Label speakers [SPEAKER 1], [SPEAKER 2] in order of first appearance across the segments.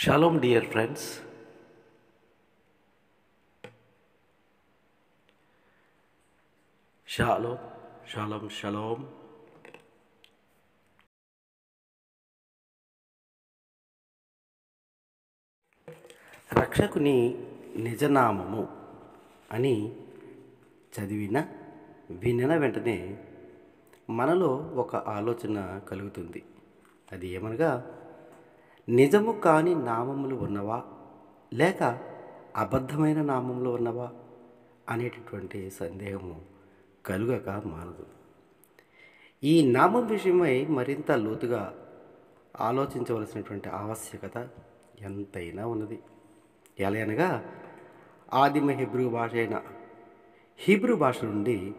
[SPEAKER 1] Shalom dear friends షాలోమ్ షాలోమ్ షాలోమ్ రక్షకుని నిజనామము అని చదివిన వినిన వెంటనే మనలో ఒక ఆలోచన కలుగుతుంది. అది ఏమనగా నిజము కాని నామములు ఉన్నవా? లేక అబద్ధమైన నామములు ఉన్నవా? అనేటటువంటి సందేహము కలుగక మానదు. ఈ నామం విషయమై మరింత లోతుగా ఆలోచించవలసినటువంటి ఆవశ్యకత ఎంతైనా ఉన్నది. ఎలా అనగా ఆదిమ హిబ్రూ భాష అయిన హీబ్రూ భాష నుండి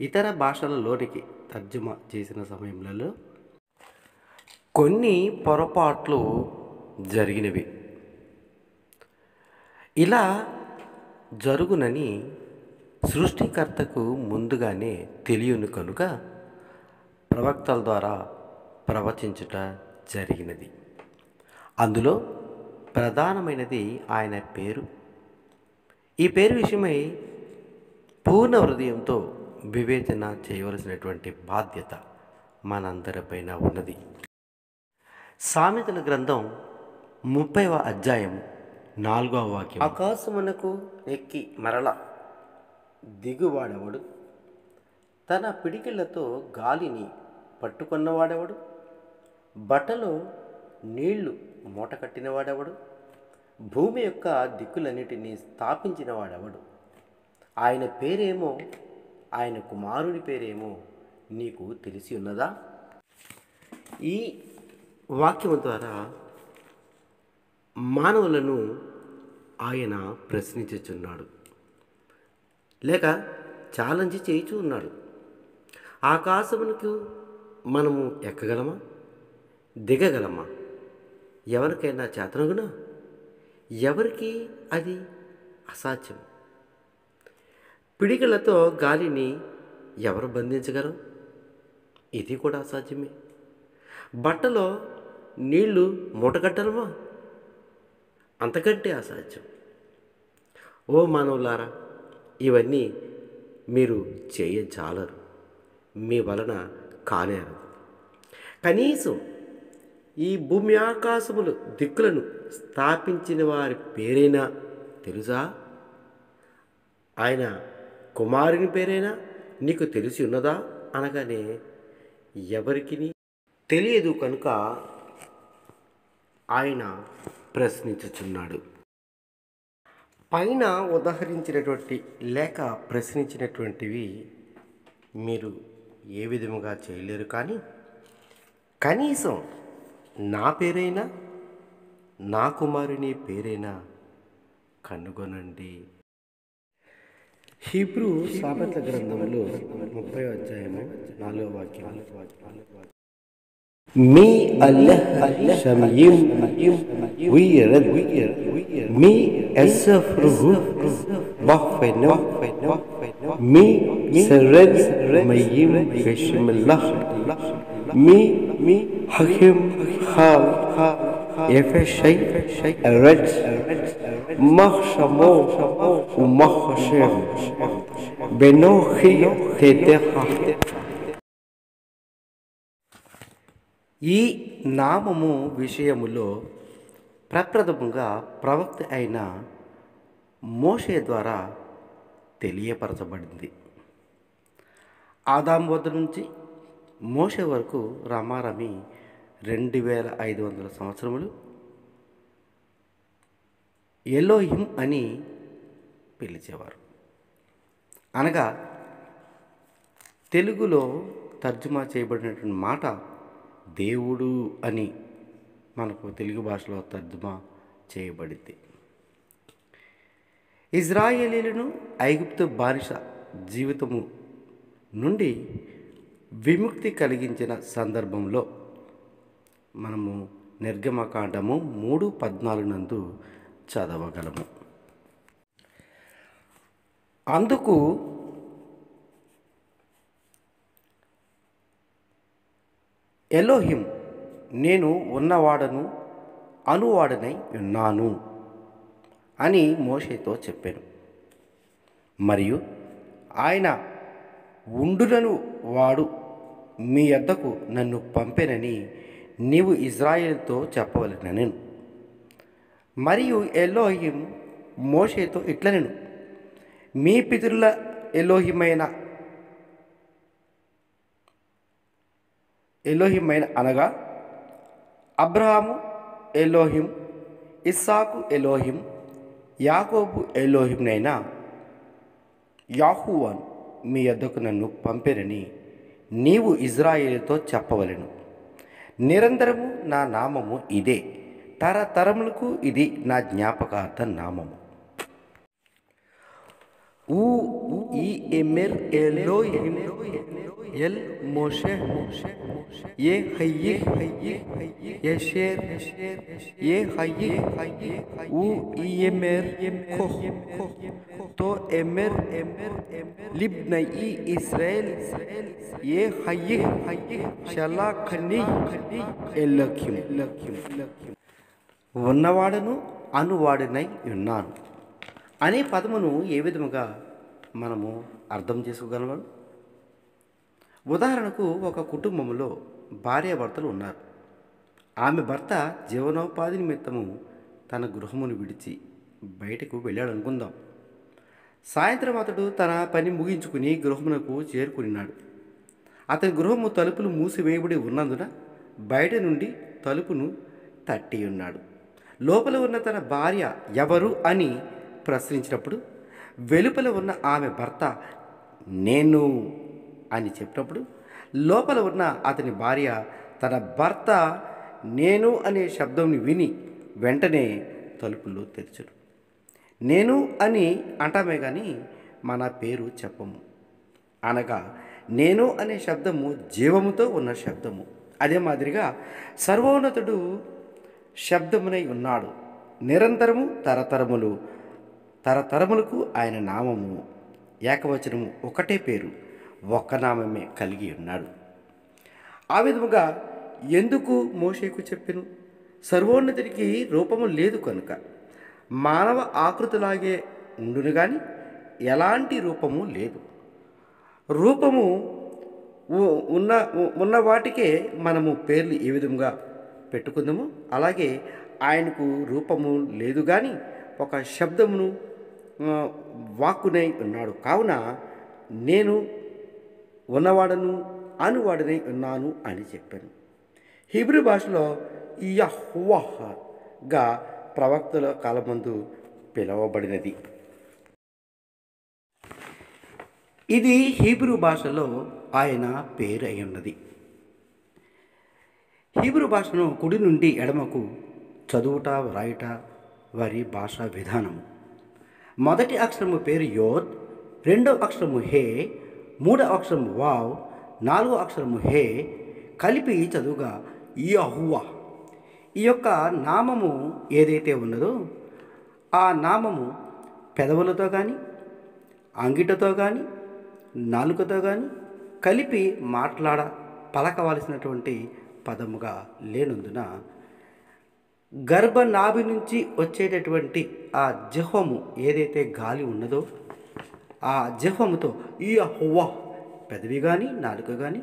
[SPEAKER 1] ఇతర భాషలలోనికి తర్జుమా చేసిన సమయంలో కొన్ని పొరపాట్లు జరిగినవి. ఇలా జరుగునని సృష్టికర్తకు ముందుగానే తెలియను కనుక ప్రవక్తల ద్వారా ప్రవచించుట జరిగినది. అందులో ప్రధానమైనది ఆయన పేరు. ఈ పేరు విషయమై పూర్ణ హృదయంతో వివేచన చేయవలసినటువంటి బాధ్యత మనందరిపైన ఉన్నది. సామెతల గ్రంథం ముప్పైవ అధ్యాయం నాలుగవ వాక్యం. ఆకాశమునకు ఎక్కి మరల దిగువాడెవడు? తన పిడికిళ్ళతో గాలిని పట్టుకున్నవాడెవడు? బట్టలో నీళ్ళు మూట కట్టినవాడెవడు భూమి యొక్క దిక్కులన్నిటినీ స్థాపించిన వాడెవడు ఆయన పేరేమో ఆయన కుమారుని పేరేమో నీకు తెలిసి ఉన్నదా? ఈ వాక్యం ద్వారా మానవులను ఆయన ప్రశ్నించుచున్నాడు. లేక ఛాలెంజ్ చేయిచూ ఉన్నాడు. ఆకాశమునకు మనము ఎక్కగలమా? దిగగలమా? ఎవరికైనా చేతనగునా? ఎవరికి అది అసాధ్యం? పిడికలతో గాలిని ఎవరు బంధించగలరు? ఇది కూడా అసాధ్యమే. బట్టలో నీళ్ళు మూటకట్టలమా అంతకంటే అసాధ్యం. ఓ మానవులారా ఇవన్నీ మీరు చేయజాలరు మీ వలన కానేరు కనీసం ఈ భూమి ఆకాశములు దిక్కులను స్థాపించిన వారి పేరైనా తెలుసా? ఆయన కుమారుని పేరైనా నీకు తెలిసి ఉన్నదా? అనగానే ఎవరికి తెలియదు కనుక ఆయన ప్రశ్నించుచున్నాడు. పైన ఉదహరించినటువంటి లేక ప్రశ్నించినటువంటివి మీరు ఏ విధముగా చేయలేరు కానీ కనీసం నా పేరైనా నా కుమారుని పేరైనా కనుగొనండి. హీబ్రూ సామెతల గ్రంథంలో ముప్పై అధ్యాయము నాలుగో వాక్యం مي الله شميم ويرد. مي أسف بخف نو مي سرد. ميم بشم الله. مي مي حكيم خال. يف شيء. رد مخشمو ومخشم بنوخي تتخفت ఈ నామము విషయములో ప్రప్రథమంగా ప్రవక్త అయిన మోషే ద్వారా తెలియపరచబడింది. ఆదాం వద్ద నుంచి మోషే వరకు రామారమి రెండు వేల ఐదు వందల సంవత్సరములు ఎల్లోహిం అని పిలిచేవారు. అనగా తెలుగులో తర్జుమా చేయబడినటువంటి మాట దేవుడు అని మనకు తెలుగు భాషలో తర్జుమా చేయబడింది. ఇజ్రాయేలీలను ఐగుప్తు బానిస జీవితము నుండి విముక్తి కలిగించిన సందర్భంలో మనము నిర్గమకాండము మూడు పద్నాలుగు నందు చదవగలము. అందుకు ఎలోహిం నేను ఉన్నవాడను అనువాడనై ఉన్నాను అని మోషేతో చెప్పాను. మరియు ఆయన ఉండునను వాడు మీ యొద్దకు నన్ను పంపెనని నీవు ఇజ్రాయేల్తో చెప్పవలెనను మరియు ఎలోహిం మోషేతో ఇట్లనెను మీ పితరుల ఎలోహిమైన ఎలోహిమైన అనగా అబ్రహాము ఎలోహిం ఇస్సాకు ఎలోహిం యాకోబు ఎలోహింనైనా యాహువాన్ మీ యొద్దకు నన్ను పంపిరని నీవు ఇజ్రాయేలుతో చెప్పవలెను. నిరంతరము నా నామము ఇదే. తరతరములకు ఇది నా జ్ఞాపకార్థ నామము.
[SPEAKER 2] ఎల్ మోషే ఏ హయ్యి హయ్యి ఎషేర్ ఏ హయ్యి హయ్యి ఉ ఇయమెర్ ఖో تو امر لبني اسرائيل ఏ హయ్యి శలాఖని ఎల్లక్యం
[SPEAKER 1] ఉన్నవాడను అనువాడినై ఉన్నాను. అనే పదమును ఏ విధముగా మనము అర్థం చేసుకోగలవాడు? ఉదాహరణకు ఒక కుటుంబంలో భార్యాభర్తలు ఉన్నారు. ఆమె భర్త జీవనోపాధి నిమిత్తము తన గృహమును విడిచి బయటకు వెళ్ళాడు అనుకుందాం సాయంత్రం అతడు తన పని ముగించుకుని గృహమునకు చేరుకున్నాడు. అతని గృహము తలుపులు మూసివేయబడి ఉన్నందున బయట నుండి తలుపును తట్టి ఉన్నాడు లోపల ఉన్న తన భార్య ఎవరు అని ప్రశ్నించినప్పుడు వెలుపల ఉన్న ఆమె భర్త నేను. అని చెప్పినప్పుడు లోపల ఉన్న అతని భార్య తన భర్త నేను అనే శబ్దంని విని వెంటనే తలుపులు తెరచుడు. నేను అని అంటామే కానీ మన పేరు చెప్పము. అనగా నేను అనే శబ్దము జీవముతో ఉన్న శబ్దము. అదే మాదిరిగా సర్వోన్నతుడు శబ్దమునై ఉన్నాడు. నిరంతరము తరతరములు తరతరములకు ఆయన నామము. ఏకవచనము ఒకటే పేరు. ఒక్క కలిగి ఉన్నాడు. ఆ విధముగా ఎందుకు మోషేకు చెప్పిను? సర్వోన్నతుడికి రూపము లేదు కనుక. మానవ ఆకృతిలాగే ఉండును కానీ ఎలాంటి రూపము లేదు. రూపము ఉన్న ఉన్న వాటికే మనము పేర్లు ఏ విధంగా పెట్టుకుందాము. అలాగే ఆయనకు రూపము లేదు కానీ ఒక శబ్దమును వాక్కునై ఉన్నాడు. కావున నేను ఉన్నవాడను అనువాడనై ఉన్నాను అని చెప్పాను. హిబ్రూ భాషలో యహ్వహగా ప్రవక్తల కాలమందు పిలువబడినది. ఇది హీబ్రూ భాషలో ఆయన పేరు అయి ఉన్నది హీబ్రూ భాషను కుడి నుండి ఎడమకు చదువుట వ్రాయుట వారి భాషా విధానము. మొదటి అక్షరము పేరు యోద్ రెండవ అక్షరము హే మూడో అక్షరము వావ్ నాలుగో అక్షరము హే కలిపి చదువుగా యహువా. ఈ యొక్క నామము ఏదైతే ఉన్నదో ఆ నామము పెదవులతో కానీ అంగిటతో కానీ నాలుకతో కానీ కలిపి మాట్లాడ పలకవలసినటువంటి పదముగా లేనందున గర్భనాభి నుంచి వచ్చేటటువంటి ఆ జిహ్వము ఏదైతే గాలి ఉన్నదో ఆ జిహ్వముతో ఈ హువ్వ పెదవి కానీ నాలుక కానీ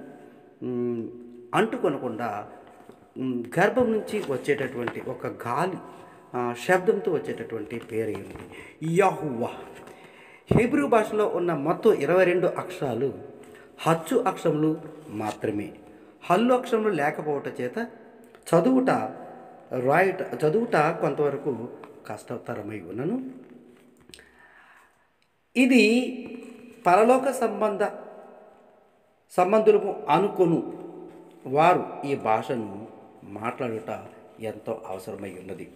[SPEAKER 1] అంటుకొనకుండా గర్భం నుంచి వచ్చేటటువంటి ఒక గాలి శబ్దంతో వచ్చేటటువంటి పేరు ఏమిటి? యహువా. హీబ్రూ భాషలో ఉన్న మొత్తం ఇరవై రెండు అక్షరాలు హచ్చు అక్షరములు మాత్రమే. హల్లు అక్షరములు లేకపోవట చేత చదువుట రాయట చదువుట కొంతవరకు కష్టతరమై ఉన్నను. ఇది పరలోక సంబంధ సంబంధులము అనుకొను. వారు ఈ భాషను మాట్లాడుట ఎంతో అవసరమై ఉన్నది.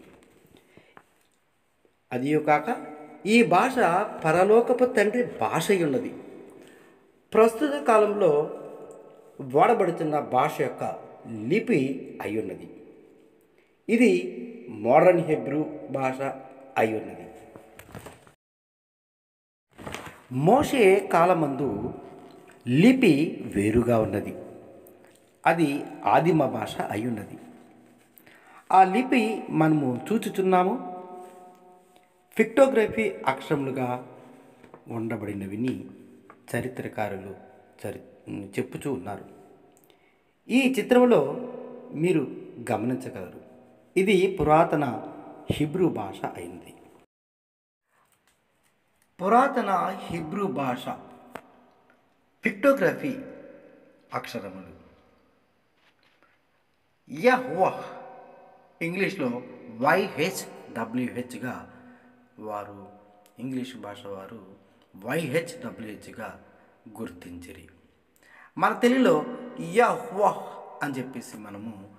[SPEAKER 1] అది కాక ఈ భాష పరలోకపు తండ్రి భాష అయి ఉన్నది. ప్రస్తుత కాలంలో వాడబడుతున్న భాష యొక్క లిపి అయి ఉన్నది ఇది మోడర్న్ హెబ్రూ భాష అయి మోషే కాలమందు లిపి వేరుగా ఉన్నది. అది ఆదిమ భాష అయి ఉన్నది ఆ లిపి మనము చూచుచున్నాము. ఫిక్టోగ్రఫీ అక్షరములుగా ఉండబడినవిని చరిత్రకారులు చరి చెప్పుచూ ఉన్నారు. ఈ చిత్రంలో మీరు గమనించగలరు. ఇది పురాతన హిబ్రూ భాష అయింది. పురాతన హిబ్రూ భాష పిక్టోగ్రఫీ అక్షరములు. యహ్వహ్ ఇంగ్లీష్లో వైహెచ్ డబ్ల్యూహెచ్గా వారు ఇంగ్లీష్ భాష వారు వైహెచ్ డబ్ల్యూహెచ్గా గుర్తించిరి. మన తెలుగులో యహ్వహ్ అని చెప్పేసి మనము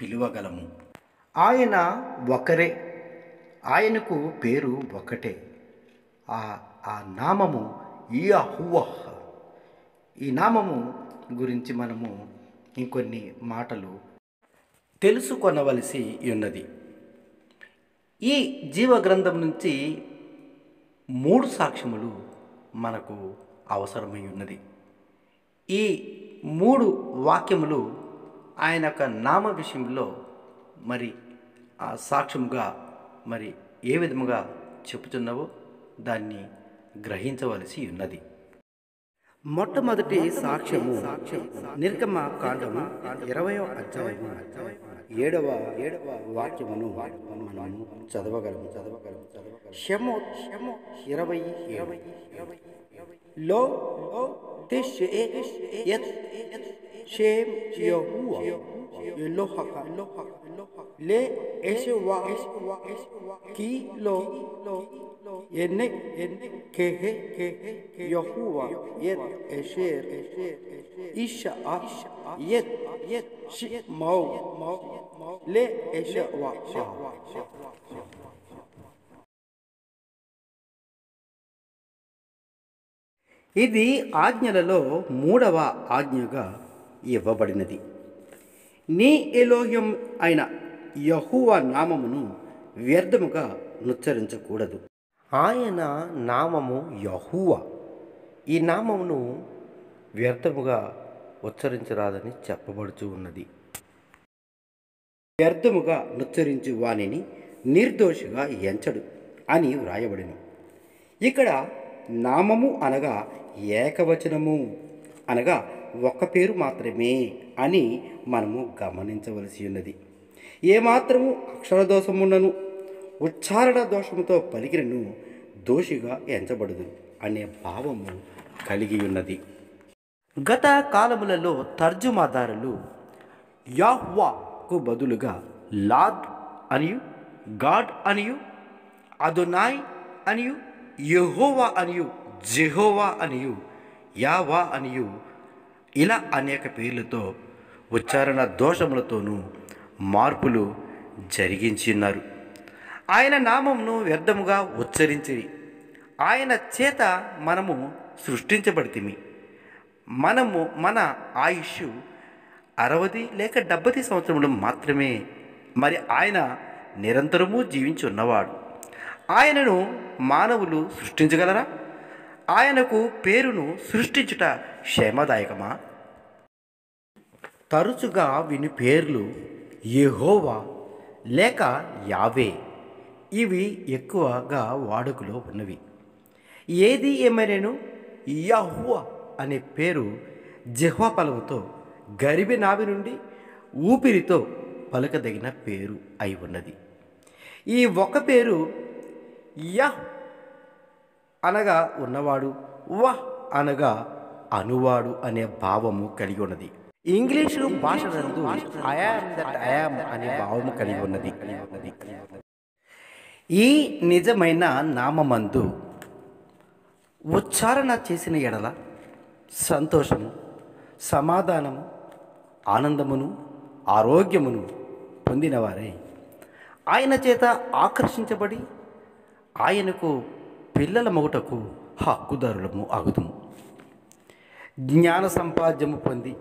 [SPEAKER 1] పిలువగలము. ఆయన ఒకరే ఆయనకు పేరు ఒకటే. ఆ ఆ నామము యహ్వహ్ ఈ నామము గురించి మనము ఇంకొన్ని మాటలు తెలుసుకొనవలసి ఉన్నది. ఈ జీవ గ్రంథం నుంచి మూడు సాక్ష్యములు మనకు అవసరమై ఉన్నది. ఈ మూడు వాక్యములు ఆయన యొక్క నామ విషయంలో మరి ఆ సాక్ష్యముగా మరి ఏ విధముగా చెప్పుచున్నావో దాన్ని గ్రహించవలసి ఉన్నది. మొట్టమొదటి సాక్ష్యము నిర్గమ కాండము ఇరవయో అధ్యాయము ఏడవ ఏడవ వాక్యమును మనము చదవగలము. చదవగలము చదవగలము షమో షమో ఇరవై ఇరవై లో తిష్ యత్ షేమ్ యహూవా ఎలోహక లే ఎషవా కి లో ఎన్నే కెహే యహూవా యత్ ఇది ఆజ్ఞలలో మూడవ ఆజ్ఞగా ఇవ్వబడినది. నీ ఎలోహ్యం అయిన యహువ నామమును వ్యర్థముగా నుచ్చరించకూడదు ఆయన నామము యహువ. ఈ నామమును వ్యర్థముగా ఉచ్చరించరాదని చెప్పబడుచు ఉన్నది. వ్యర్థముగా ఉచ్చరించు వానిని నిర్దోషిగా ఎంచడు అని వ్రాయబడిన. ఇక్కడ నామము అనగా ఏకవచనము అనగా ఒక్క పేరు మాత్రమే అని మనము గమనించవలసి ఉన్నది. ఏమాత్రము అక్షరదోషమున్నను ఉచ్చారణ దోషముతో పలికినను దోషిగా ఎంచబడదు అనే భావము కలిగి ఉన్నది. గత కాలములలో తర్జుమాదారులు యాహ్వాకు బదులుగా లాద్ అనియు గాడ్ అనియు అదునాయ్ అనియు యహోవా అనియు జెహోవా అనియు యావా అనియు ఇలా అనేక పేర్లతో ఉచ్చారణ దోషములతోనూ మార్పులు జరిగించి ఉన్నారు ఆయన నామంను వ్యర్థముగా ఉచ్చరించిరి. ఆయన చేత మనము సృష్టించబడితిమి. మనము మన ఆయుష్ అరవది లేక డెబ్బది సంవత్సరములు మాత్రమే. మరి ఆయన నిరంతరము జీవించి ఉన్నవాడు. ఆయనను మానవులు సృష్టించగలరా? ఆయనకు పేరును సృష్టించుట క్షేమదాయకమా? తరచుగా విని పేర్లు యెహోవా లేక యావే. ఇవి ఎక్కువగా వాడుకలో ఉన్నవి. ఏది ఏమైనాను? యహ్వా అనే పేరు జిహ్వ పలముతో గరిబి నాభి నుండి ఊపిరితో పలకదగిన పేరు అయి ఉన్నది. ఈ ఒక పేరు యహ్ అనగా ఉన్నవాడు వహ్ అనగా అనువాడు అనే భావము కలిగి ఉన్నది. ఇంగ్లీషు భాష నందు ఐఆమ్ దట్ ఐఆమ్ అనే భావము కలిగి ఉన్నది. ఈ నిజమైన నామమందు ఉచ్చారణ చేసిన ఎడల సంతోషము సమాధానము ఆనందమును ఆరోగ్యమును పొందినవారే. ఆయన చేత ఆకర్షించబడి ఆయనకు పిల్లల మొగుటకు హక్కుదారులము అగుదుము జ్ఞాన సంపాద్యము పొంది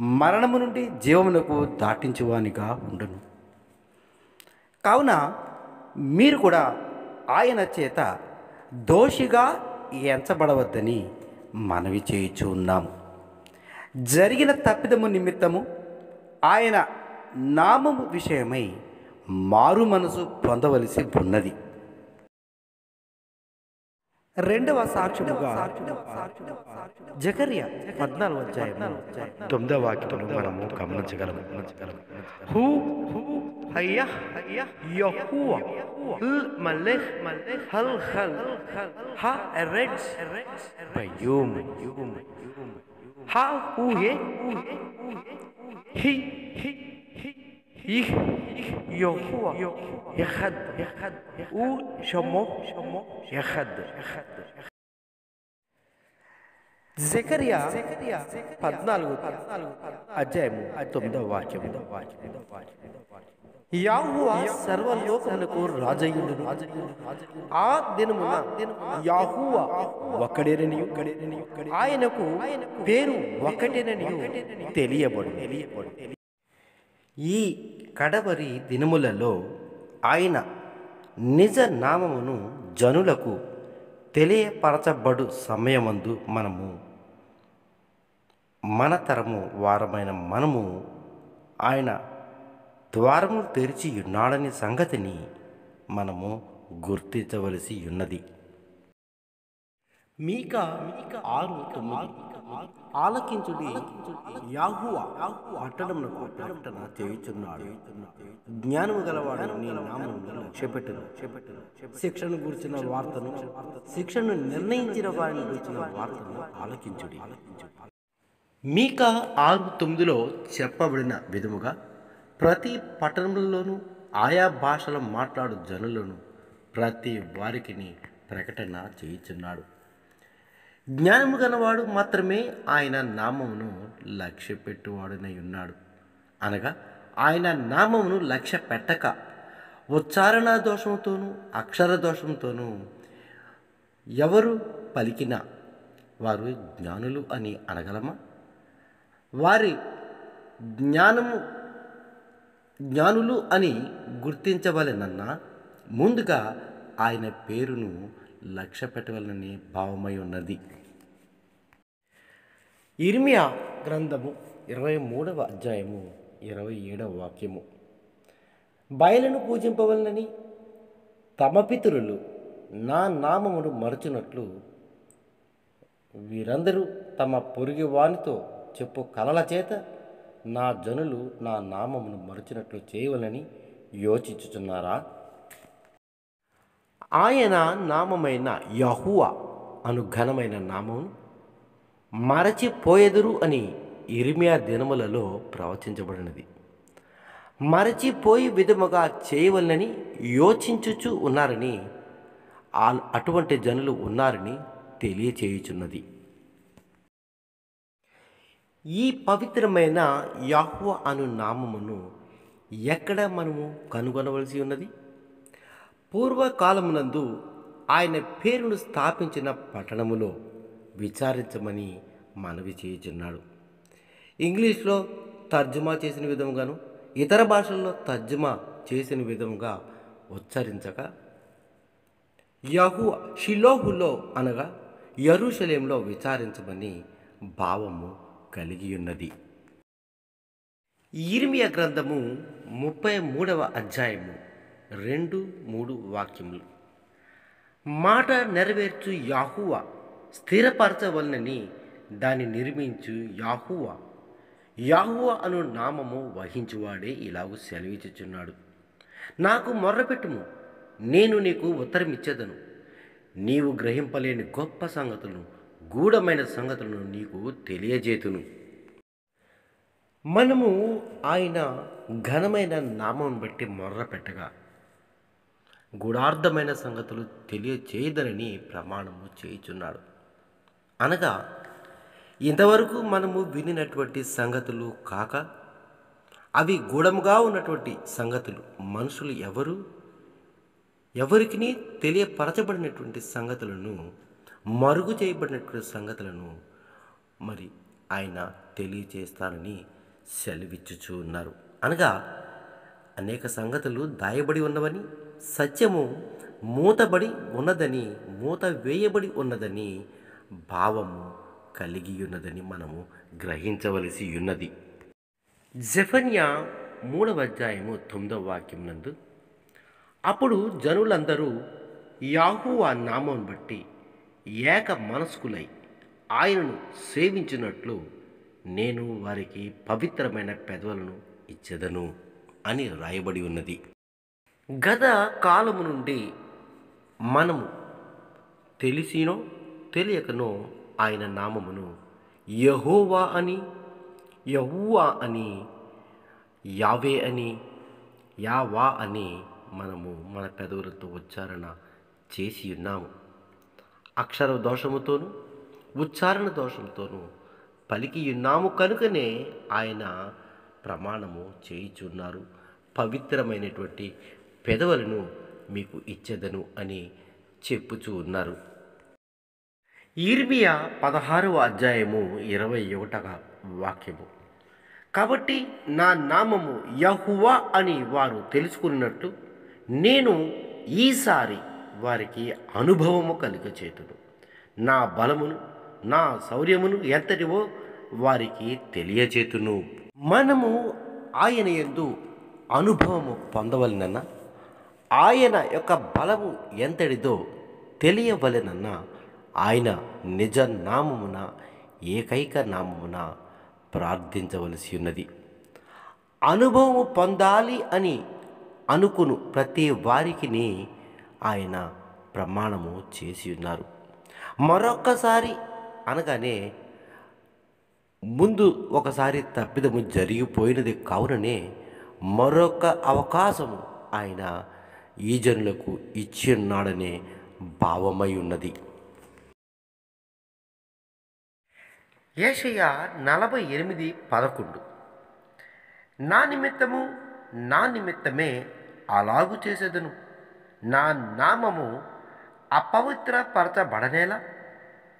[SPEAKER 1] మరణము నుండి జీవమునకు దాటించువానిగా ఉండును. కావున మీరు కూడా ఆయన చేత దోషిగా ఎంచబడవద్దని మనవి చేయుచు ఉన్నాము జరిగిన తప్పిదము నిమిత్తము ఆయన నామము విషయమై మారు మనసు పొందవలసి ఉన్నది. రెండవ సాక్ష్యముగా జకర్య పద్నాలుగు అధ్యాయము తొమ్మిదవ వాక్యమును మనము గమనించగలము హూ హూ హయ్య హయ్య యహూవ హల్ మలెహ్ మలెహ్ హల్ హల్ హా ఎరెడ్స్ బయూమ్ హా హూ హే హి హి హి Ich, ich, Yahuwah, Echad, Echad, U Shamo, Shamo, Echad, Echad. Zechariah పద్నాలుగు అధ్యాయము తొమ్మిదవ వాక్యము యాహువా సర్వలోకములకు రాజయుడు ఆ దినమున యాహువా ఒక్కడేనని ఆయనకు పేరు ఒక్కటేనని తెలియబడు తెలియబడు ఈ కడవరి దినములలో ఆయన నిజ నామమును జనులకు తెలియపరచబడు సమయమందు మనము మన తరము వారమైన మనము ఆయన ద్వారము తెరిచి ఉన్నాడని సంగతిని మనము గుర్తించవలసి ఉన్నది. మీక ఆరు తొమ్మిది. ఆలకించుడి యాహువా పట్టణమునకు ప్రకటన చేయుచున్నాడు. జ్ఞానము గలవాడు నీ నామమును లక్ష్యపెట్టును. శిక్షణ గురించిన వార్తను శిక్షను నిర్ణయించిన వారిని గురించిన వార్తను ఆలకించుడి. మీక ఆరు తొమ్మిదిలో చెప్పబడిన విధముగా ప్రతి పట్టణంలోనూ ఆయా భాషలు మాట్లాడు జనులను ప్రతి వారికి ప్రకటన చేయుచున్నాడు. జ్ఞానము గలవాడు మాత్రమే ఆయన నామమును లక్ష్య పెట్టువాడునై ఉన్నాడు. అనగా ఆయన నామమును లక్ష్య పెట్టక ఉచ్చారణ దోషంతోనూ అక్షర దోషంతోనూ ఎవరు పలికినా వారు జ్ఞానులు అని అనగలమా? వారి జ్ఞానము జ్ఞానులు అని గుర్తించవలెనన్నా ముందుగా ఆయన పేరును లక్ష్య పెట్టవలనని భావమై ఉన్నది. ఇర్మియా గ్రంథము ఇరవై మూడవ అధ్యాయము ఇరవై ఏడవ వాక్యము. బయలను పూజింపవలనని తమ పితరులు నా నామమును మరచునట్లు వీరందరూ తమ పొరుగు వానితో చెప్పు కలల చేత నా జనులు నా నామమును మరచినట్లు చేయవలని యోచించుచున్నారా? ఆయన నామమైన యహువా అను ఘనమైన నామమును మరచిపోయెదురు అని ఇరిమియా దినములలో ప్రవచించబడినది. మరచిపోయి విధముగా చేయవలనని యోచించుచు ఉన్నారని ఆ- అటువంటి జనులు ఉన్నారని తెలియచేయుచున్నది. ఈ పవిత్రమైన యాహువ అను నామమును ఎక్కడ మనము కనుగొనవలసి ఉన్నది? పూర్వకాలమునందు ఆయన పేరును స్థాపించిన పట్టణములో విచారించమని మనవి చేయుచున్నాడు ఇంగ్లీష్లో తర్జుమా చేసిన విధముగాను ఇతర భాషల్లో తర్జుమా చేసిన విధముగా ఉచ్చరించక యహు షిలోహులో అనగా యరుషలేంలో విచారించమని భావము కలిగి ఉన్నది ఇర్మియా గ్రంథము ముప్పై మూడవ అధ్యాయము రెండు మూడు వాక్యములు. మాట నెరవేర్చు యాహువ స్థిరపరచవలనని దాన్ని నిర్మించు యాహువా. యాహువా అను నామము వహించువాడే ఇలాగూ సెలవిచ్చుచున్నాడు. నాకు మొర్రపెట్టుము నేను నీకు ఉత్తరమిచ్చేదను. నీవు గ్రహింపలేని గొప్ప సంగతులను గూఢమైన సంగతులను నీకు తెలియజేతును. మనము ఆయన ఘనమైన నామం బట్టి మొర్ర పెట్టగా గూఢార్థమైన సంగతులు తెలియచేయదనని ప్రమాణము చేయుచున్నాడు. అనగా ఇంతవరకు మనము వినినటువంటి సంగతులు కాక అవి గూఢముగా ఉన్నటువంటి సంగతులు మనుషులు ఎవరు? ఎవరికి తెలియపరచబడినటువంటి సంగతులను మరుగు చేయబడినటువంటి సంగతులను మరి ఆయన తెలియచేస్తానని సెలవిచ్చుచు ఉన్నారు అనగా అనేక సంగతులు దాయబడి ఉన్నవని సత్యము మూతబడి ఉన్నదని మూత వేయబడి ఉన్నదని భావము కలిగియున్నదని మనము గ్రహించవలసి ఉన్నది. జెఫన్యా మూడవ అధ్యాయము తొమ్మిదవ వాక్యం నందు అప్పుడు జనులందరూ యాహూ ఆ నామం బట్టి ఏక మనస్కులై ఆయనను సేవించినట్లు నేను వారికి పవిత్రమైన పెదవులను ఇచ్చేదను అని రాయబడి ఉన్నది. గత కాలము నుండి మనము తెలిసినో తెలియకనో ఆయన నామమును యహోవా అని యహువా అని యావే అని యావా అని మనము మన పెదవులతో ఉచ్చారణ చేసి ఉన్నాము. అక్షర దోషముతోనూ ఉచ్చారణ దోషంతోనూ పలికి ఉన్నాము కనుకనే ఆయన ప్రమాణము చేయిచున్నారు. పవిత్రమైనటువంటి పెదవులను మీకు ఇచ్చేదను అని చెప్పుచూ ఉన్నారు. ఇర్మియా పదహారవ అధ్యాయము ఇరవై ఒకటవ వాక్యము. కాబట్టి నా నామము యహువా అని వారు తెలుసుకున్నట్లు నేను ఈసారి వారికి అనుభవము కలిగచేతును నా బలమును నా శౌర్యమును ఎంతటివో వారికి తెలియచేతును. మనము ఆయన ఎందు అనుభవము పొందవలనన్నా ఆయన యొక్క బలము ఎంతటిదో తెలియవలెనన్నా ఆయన నిజ నామమున ఏకైక నామమున ప్రార్థించవలసి ఉన్నది. అనుభవము పొందాలి అని అనుకును ప్రతి వారికిని ఆయన ప్రమాణము చేసి ఉన్నారు. మరొక్కసారి అనగానే ముందు ఒకసారి తప్పిదము జరిగిపోయినది కావుననే మరొక అవకాశము ఆయన ఈ జనులకు ఇచ్చి ఉన్నాడనే భావమై ఉన్నది. ఏషయ్య నలభై ఎనిమిది పదకొండు. నా నిమిత్తము నా నిమిత్తమే అలాగు చేసేదను. నా నామము అపవిత్రపరచబడనేలా.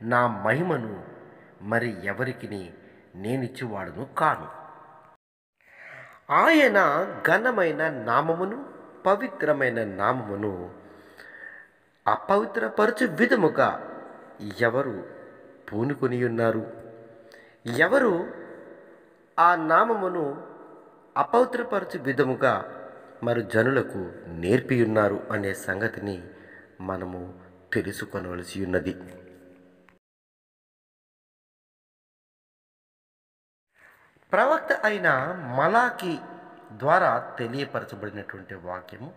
[SPEAKER 1] నా మహిమను మరి ఎవరికి నేనిచ్చువాడును కాను. ఆయన ఘనమైన నామమును పవిత్రమైన నామమును అపవిత్రపరచు విధముగా ఎవరు పూనుకొని ఉన్నారు ఎవరు ఆ నామమును అపవిత్రపరచు విధముగా మరి జనులకు నేర్పియున్నారు అనే సంగతిని మనము తెలుసుకొనవలసి ఉన్నది. ప్రవక్త అయిన మలాకి ద్వారా తెలియపరచబడినటువంటి వాక్యము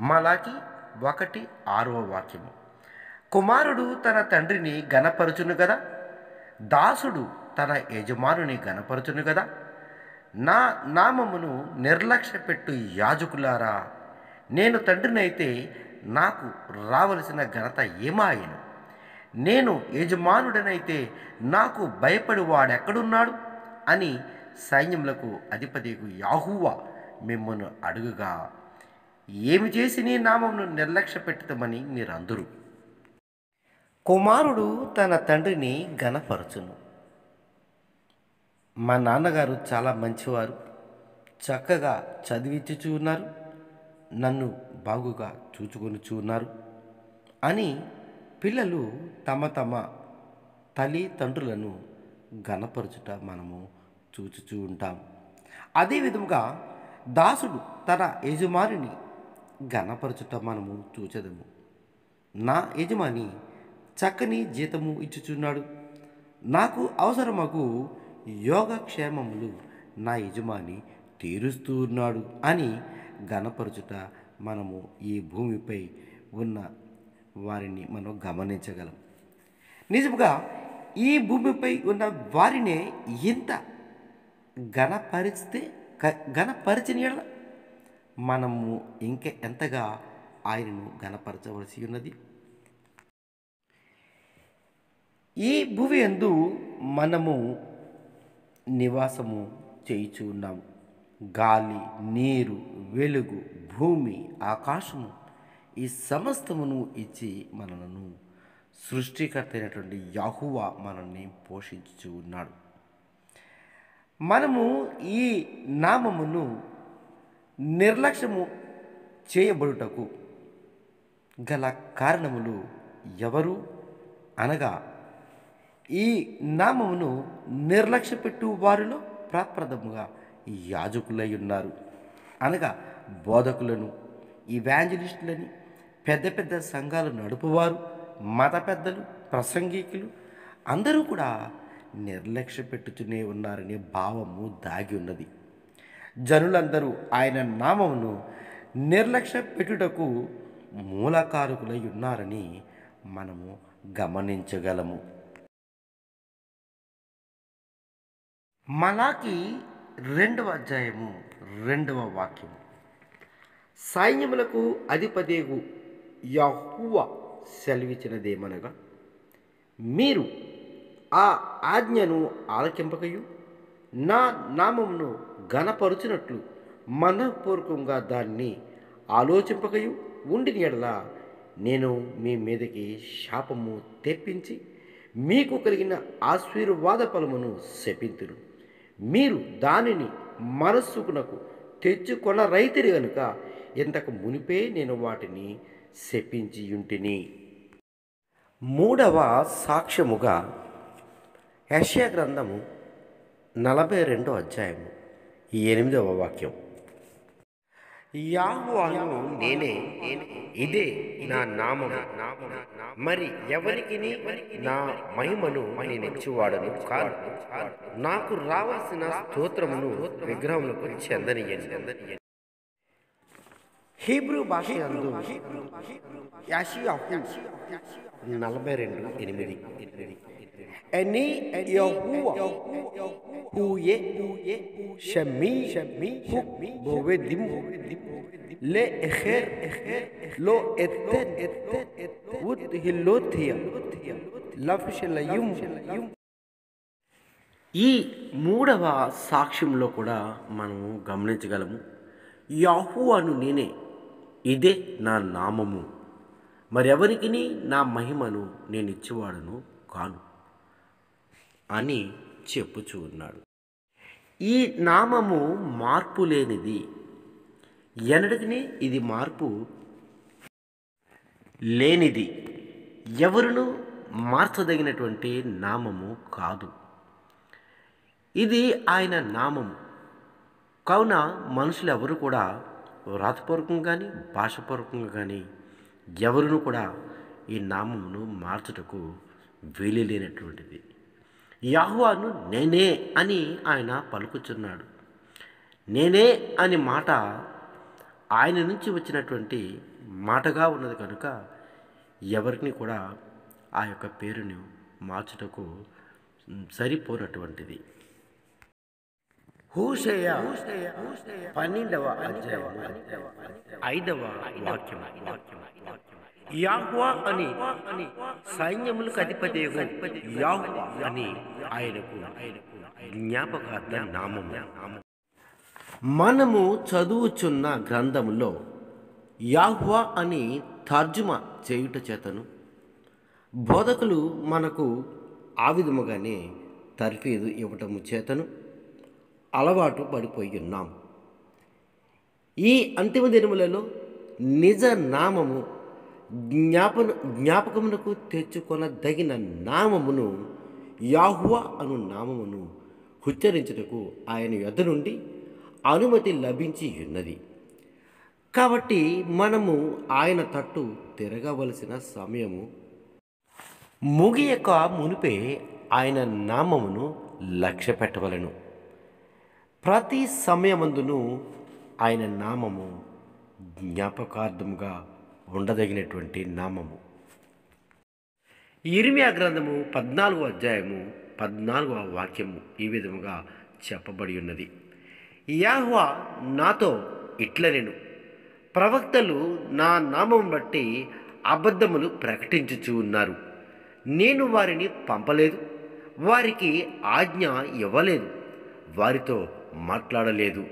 [SPEAKER 1] మలాకి ఒకటి ఆరవ వాక్యము. కుమారుడు తన తండ్రిని గనపరచును కదా దాసుడు తన యజమానుని గనపరచును కదా నా నామమును నిర్లక్ష్య పెట్టు యాజకులారా నేను తండ్రినైతే నాకు రావలసిన ఘనత ఏమాయను? నేను యజమానుడనైతే నాకు భయపడి వాడెక్కడున్నాడు అని సైన్యములకు అధిపతికు యాహువా మిమ్మల్ని అడుగుగా ఏమి చేసి నీ నామమును నిర్లక్ష్య పెట్టుతామని మీరందరూ? అందరూ కుమారుడు తన తండ్రిని గనపరచును మా నాన్నగారు చాలా మంచివారు. చక్కగా చదివించుచూ ఉన్నారు. నన్ను బాగుగా చూచుకొనుచూ ఉన్నారు. అని పిల్లలు తమ తమ తల్లిదండ్రులను గణపరచుట మనము చూచుచూ ఉంటాం. అదేవిధముగా దాసుడు తన యజమానిని గణపరచుట మనము చూచెదము. నా యజమాని చక్కని జీతము ఇచ్చుచున్నాడు. నాకు అవసరమగు యోగక్షేమములు నా యజమాని తీరుస్తూ ఉన్నాడు అని గణపరచుట మనము ఈ భూమిపై ఉన్న వారిని మనం గమనించగలం. నిజముగా ఈ భూమిపై ఉన్న వారినే ఇంత ఘనపరిస్తే క- ఘనపరిచిన మనము ఇంక ఎంతగా ఆయనను ఘనపరచవలసి ఉన్నది? ఈ భూమి ఎందు మనము నివాసము చేయిచు ఉన్నాము. గాలి నీరు వెలుగు భూమి ఆకాశము ఈ సమస్తమును ఇచ్చి మనలను సృష్టికర్త అయినటువంటి యాహువా మనల్ని పోషించు ఉన్నాడు. మనము ఈ నామమును నిర్లక్ష్యము చేయబడుటకు గల కారణములు ఎవరు? అనగా ఈ నామమును నిర్లక్ష్యపెట్టు వారిలో ప్రప్రథముగా యాజకులై ఉన్నారు. అనగా బోధకులను ఇవాంజలిస్టులని పెద్ద పెద్ద సంఘాలు నడుపువారు మత పెద్దలు ప్రసంగికులు అందరూ కూడా నిర్లక్ష్య పెట్టుతూనే ఉన్నారనే భావము దాగి ఉన్నది. జనులందరూ ఆయన నామమును నిర్లక్ష్య పెట్టుటకు మూలకారకులై ఉన్నారని మనము గమనించగలము. మలాకి రెండవ అధ్యాయము రెండవ వాక్యము. సైన్యములకు అధిపతిగు యహువ సెలవిచ్చినదేమనగా మీరు ఆ ఆజ్ఞను ఆలకింపకయు నా నామమును ఘనపరుచినట్లు మనపూర్వకంగా దాన్ని ఆలోచింపకయు. ఉండిన ఎడల నేను మీ మీదకి శాపము తెప్పించి మీకు కలిగిన ఆశీర్వాద ఫలమును శపింతును. మీరు దానిని మనస్సుకునకు తెచ్చుకొన రైతులు గనుక ఇంతకు మునిపే నేను వాటిని శపించి ఉంటిని మూడవ సాక్ష్యముగా యశ్యా గ్రంథము నలభై రెండో అధ్యాయము ఎనిమిదవ వాక్యం. యాహువాను నేనే. ఇదే నా నామము మరి ఎవరికి నా మహిమను నేను నెచ్చువాడను నాకు రావాల్సిన స్తోత్రమును విగ్రహములకు చెందనియండి హీబ్రూ భాష యందు యాషియాహు నలభై రెండు ఎనిమిది. ఎనీ యహూవ హూయే షమీ షమీ బోవే దిమ్ లే ఎఖేర్లో ఎత్తెన్ ఉత్ హిల్లోథియా లఫ్షలయుమ్ ఈ మూడవ సాక్ష్యంలో కూడా మనము గమనించగలము. యాహు అను నేనే ఇదే నా నామము. మరెవరికి నా మహిమను నేను ఇచ్చేవాడను కాను. అని చెప్పుచూ ఉన్నాడు. ఈ నామము మార్పు లేనిది. ఎన్నటికి ఇది మార్పు లేనిది. ఎవరును మార్చదగినటువంటి నామము కాదు. ఇది ఆయన నామము. కావున మనుషులు ఎవరు కూడా వ్రాతపూర్వకంగా కానీ భాషపూర్వకంగా కానీ ఎవరును కూడా ఈ నామమును మార్చుటకు వీలు లేనటువంటిది. యాహువాను నేనే అని ఆయన పలుకుచున్నాడు. నేనే అని మాట ఆయన నుంచి వచ్చినటువంటి మాటగా ఉన్నది కనుక ఎవరిని కూడా ఆ యొక్క పేరును మార్చుటకు సరిపోనటువంటిది. హూషయ పన్నెండవ ఐదవ వాక్యం యాహ్వా అని సైన్యములకు అధిపతి యాహ్వా అని ఆయనకు జ్ఞాపకార్థ నామం మనము చదువుచున్న గ్రంథములో యాహ్వా అని తర్జుమా చేయుట చేతను. బోధకులు మనకు ఆ విధముగానే తర్ఫీదు ఇవ్వటము చేతను. అలవాటు పడిపోయి ఉన్నాం ఈ అంతిమ దినములలో నిజ నామము జ్ఞాపన జ్ఞాపకమునకు తెచ్చుకొనదగిన నామమును యాహువా అను నామమును ఉచ్చరించుటకు ఆయన యొద్ద నుండి అనుమతి లభించి ఉన్నది. కాబట్టి మనము ఆయన తట్టు తిరగవలసిన సమయము ముగియక మునిపే ఆయన నామమును లక్ష్య పెట్టవలను ప్రతి సమయమందును ఆయన నామము జ్ఞాపకార్థముగా ఉండదగినటువంటి నామము. ఇర్మియా గ్రంథము పద్నాలుగో అధ్యాయము పద్నాలుగవ వాక్యము ఈ విధముగా చెప్పబడి ఉన్నది. యాహ్వా నాతో ఇట్ల నేను ప్రవక్తలు నా నామం బట్టి అబద్ధములు ప్రకటించుచు ఉన్నారు. నేను వారిని పంపలేదు. వారికి ఆజ్ఞ ఇవ్వలేదు. వారితో మాట్లాడలేదు.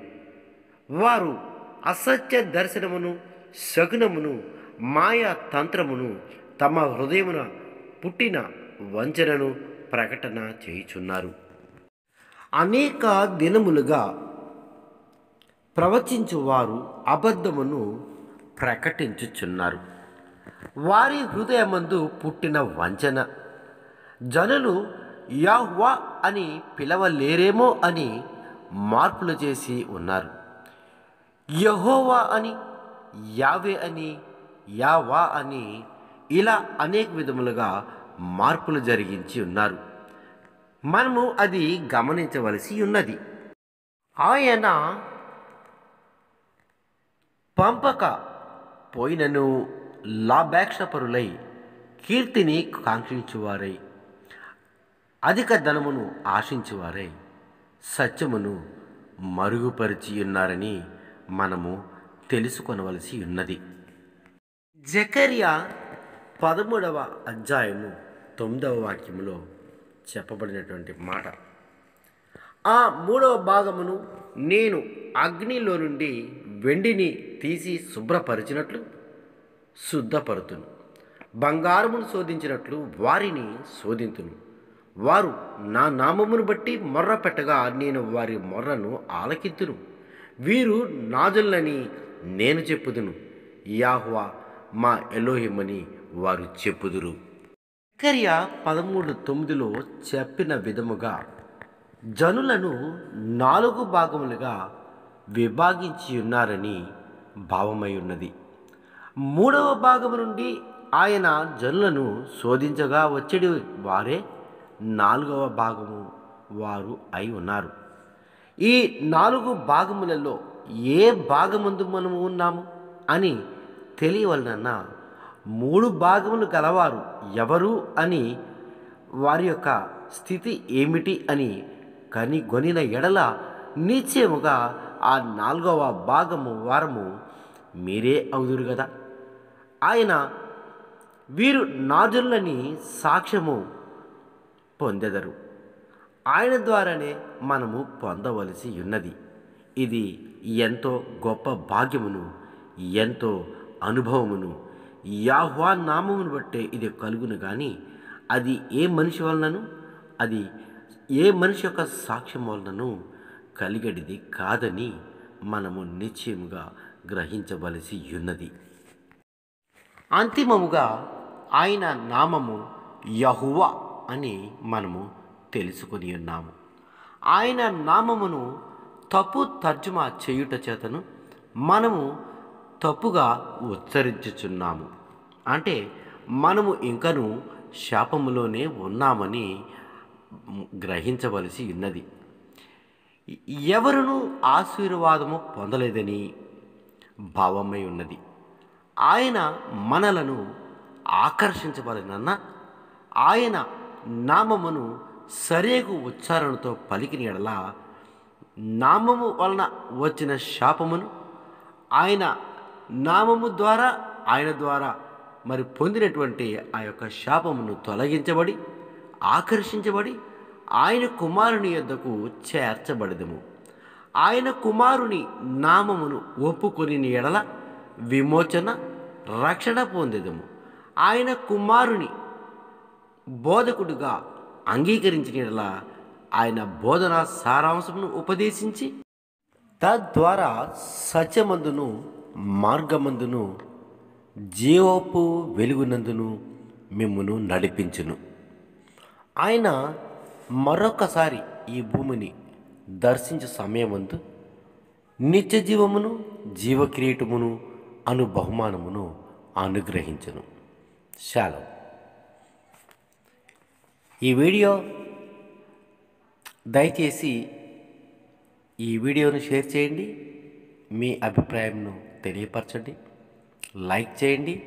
[SPEAKER 1] వారు అసత్య దర్శనమును శకునమును మాయా తంత్రమును తమ హృదయమున పుట్టిన వంచనను ప్రకటన చేయుచున్నారు. అనేక దినములుగా ప్రవచించువారు అబద్ధమును ప్రకటించుచున్నారు. వారి హృదయమందు పుట్టిన వంచన జనులు యాహ్వా అని పిలవలేరేమో అని మార్పులు చేసి ఉన్నారు. యహోవా అని యావే అని యావా అని ఇలా అనేక విధములుగా మార్పులు జరిగించి ఉన్నారు. మనము అది గమనించవలసి ఉన్నది. ఆయన పంపక పోయినను లాభాక్షపరులై కీర్తిని కాంక్షించువారై అధిక ధనమును ఆశించువారై సత్యమును మరుగుపరిచి ఉన్నారని మనము తెలుసుకొనవలసి ఉన్నది. జకర్యా పదమూడవ అధ్యాయము తొమ్మిదవ వాక్యములో చెప్పబడినటువంటి మాట. ఆ మూడవ భాగమును నేను అగ్నిలో నుండి వెండిని తీసి శుభ్రపరిచినట్లు శుద్ధపరుతును. బంగారమును శోధించినట్లు వారిని శోధింతును. వారు నా నామమును బట్టి మొర్ర పెట్టగా నేను వారి మొర్రను ఆలకిద్దును వీరు నాజులని నేను చెప్పుదును. యాహ్వా మా ఎలోహిమని వారు చెప్పుదురు. జకర్య పదమూడు తొమ్మిదిలో చెప్పిన విధముగా జనులను నాలుగు భాగములుగా విభాగించి ఉన్నారని భావమై ఉన్నది. మూడవ భాగము నుండి ఆయన జనులను శోధించగా వచ్చడి వారే నాలుగవ భాగము వారు అయి ఉన్నారు. ఈ నాలుగు భాగములలో ఏ భాగమందు మనము ఉన్నాము అని తెలియవలనన్న మూడు భాగములు గలవారు ఎవరు అని వారి యొక్క స్థితి ఏమిటి అని కనిగొనిన ఎడల నిశ్చయముగా ఆ నాలుగవ భాగము వారము మీరే అవుదురు కదా ఆయన వీరు నాజులని సాక్ష్యము పొందెదరు. ఆయన ద్వారానే మనము పొందవలసి ఉన్నది. ఇది ఎంతో గొప్ప భాగ్యమును ఎంతో అనుభవమును. యాహ్వా నామమును బట్టే ఇది కలుగును కానీ అది ఏ మనిషి వలనను అది ఏ మనిషి యొక్క సాక్ష్యం వలనను కలిగడిది కాదని మనము నిశ్చయముగా గ్రహించవలసి ఉన్నది. అంతిమముగా ఆయన నామము యహువా అని మనము తెలుసుకొని ఉన్నాము. ఆయన నామమును తప్పు తర్జుమా చేయుట చేతను మనము తప్పుగా ఉచ్చరించుచున్నాము. అంటే మనము ఇంకను శాపములోనే ఉన్నామని గ్రహించవలసి ఉన్నది. ఎవరును ఆశీర్వాదము పొందలేదని భావమై ఉన్నది. ఆయన మనలను ఆకర్షించవలనన్న ఆయన నామమును సరేగు ఉచ్చారణతో పలికిన ఎడల నామము వలన వచ్చిన శాపమును ఆయన నామము ద్వారా ఆయన ద్వారా మరి పొందినటువంటి ఆ యొక్క శాపమును తొలగించబడి ఆకర్షించబడి ఆయన కుమారుని యొద్దకు చేర్చబడదము. ఆయన కుమారుని నామమును ఒప్పుకొని ఎడల విమోచన రక్షణ పొందేదము. ఆయన కుమారుని బోధకుడుగా అంగీకరించిన ఎడల ఆయన బోధన సారాంశమును ఉపదేశించి తద్వారా సత్యమందును మార్గమందును జీవపు వెలుగునందును మిమ్మును నడిపించును. ఆయన మరొకసారి ఈ భూమిని దర్శించే సమయమందు నిత్య జీవమును జీవక్రియటమును అను బహుమానమును అనుగ్రహించును. శాలం ఈ వీడియో దయచేసి ఈ వీడియోను షేర్ చేయండి. మీ అభిప్రాయంను తెలియపరచండి. లైక్ చేయండి.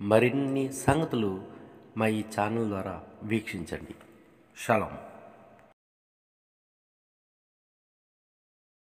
[SPEAKER 1] మరిన్ని సంగతులు మా ఈ ఛానల్ ద్వారా వీక్షించండి. షలం.